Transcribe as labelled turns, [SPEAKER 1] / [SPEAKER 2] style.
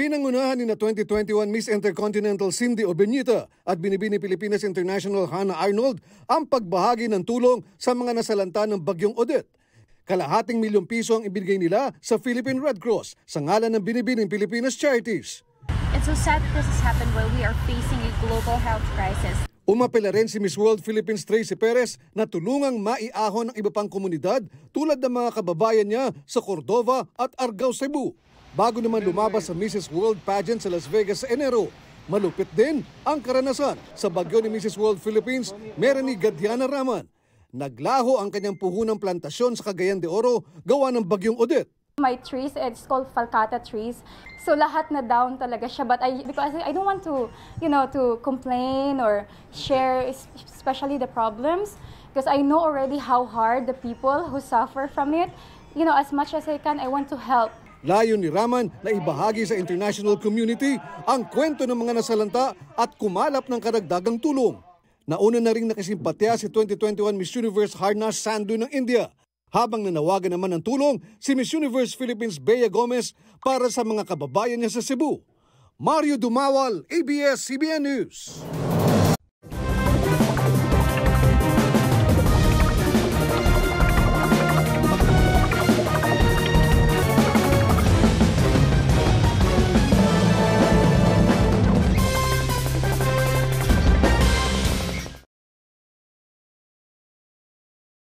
[SPEAKER 1] Pinangunahan ni na 2021 Miss Intercontinental Cindy Obenita at Binibini Pilipinas International Hannah Arnold ang pagbahagi ng tulong sa mga nasalanta ng Bagyong Odette. Kalahating milyong piso ang ibigay nila sa Philippine Red Cross sa ngalan ng Binibining Pilipinas Charities.
[SPEAKER 2] It's so sad that this has happened while we are facing a global health crisis.
[SPEAKER 1] Umapela rin si Miss World Philippines Tracy Perez na tulungang maiahon ng iba pang komunidad tulad ng mga kababayan niya sa Cordova at Argao, Cebu. Bago naman lumabas sa Mrs. World Pageant sa Las Vegas sa Enero, malupit din ang karanasan sa bagyo ni Mrs. World Philippines, Melanie Gadiana Raman. Naglaho ang kanyang puhunang plantasyon sa Cagayan de Oro gawa ng bagyong Odette.
[SPEAKER 3] My trees, it's called falcata trees. So lahat na down talaga siya. But I, because I don't want to, you know, to complain or share, especially the problems. Because I know already how hard the people who suffer from it. You know, as much as I can, I want to help.
[SPEAKER 1] Layo ni Raman na ibahagi sa international community ang kwento ng mga nasalanta at kumalap ng karagdagang tulong. Nauna na rin nakisimpatya si 2021 Miss Universe Harnas Sandhu ng India habang nanawagan naman ng tulong si Miss Universe Philippines Bea Gomez para sa mga kababayan niya sa Cebu. Mario Dumawal, ABS-CBN News.